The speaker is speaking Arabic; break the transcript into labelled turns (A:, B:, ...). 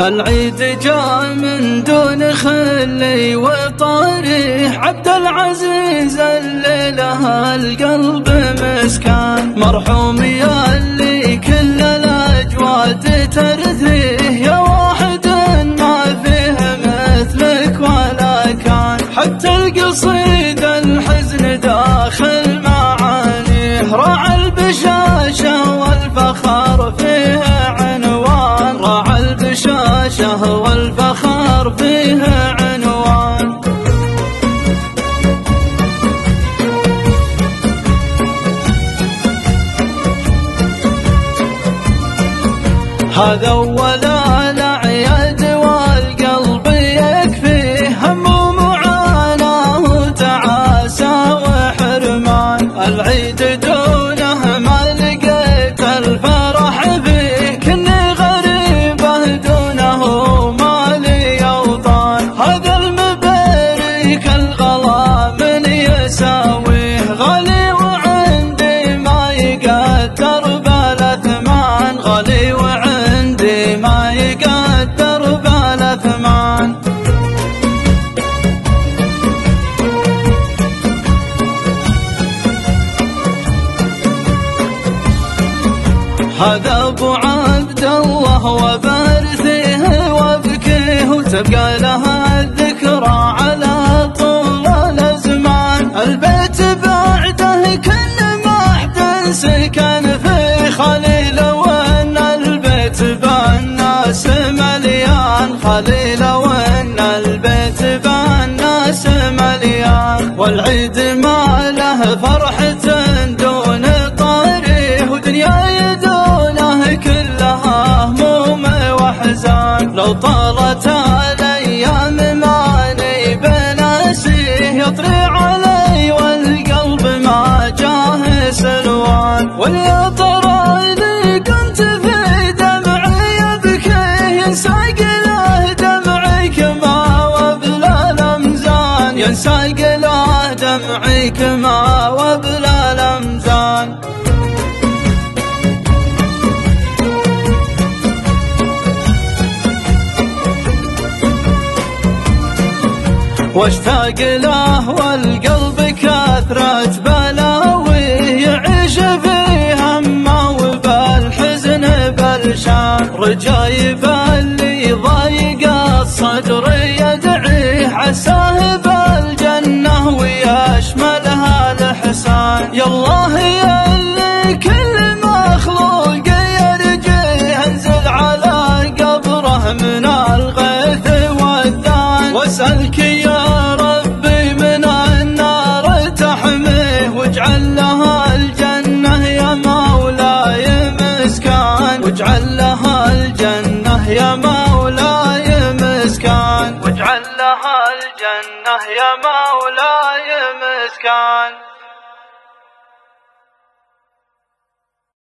A: العيد جاء من دون خلي وطاري. عبد العزيز الليلة القلب مسكان. مرحوم يا معانيه راعى البشاشة والفخر عنوان. راعى البشاشة والفخر عنوان. هذا أول العيد دونه هذا أبو عبد الله وبرثه وابكيه وتبقى لها الذكرى على طول الازمان البيت بعده كل ما حد سكن في خليل وأن البيت بالناس مليان خليل وأن البيت بالناس مليان والعيد ما له فرحة دون وحزان لو طالت الأيام ماني بناسيه يطري علي والقلب ما جاه سلوان. واليا ترى اللي كنت في دمعي يبكي ينساق له دمعي كما وبلا الأمزان. ينساق له دمعي كما وبلا الأمزان. واشتاق له والقلب كثرة بلاوي يعيش في همه وبالحزن بلشان رجايب اللي ضايق الصدر يدعيه عساه بالجنة ويشملها الحسان يا الجنة يا مولاي مسكان. واجعل لها الجنة يا مولاي مسكان.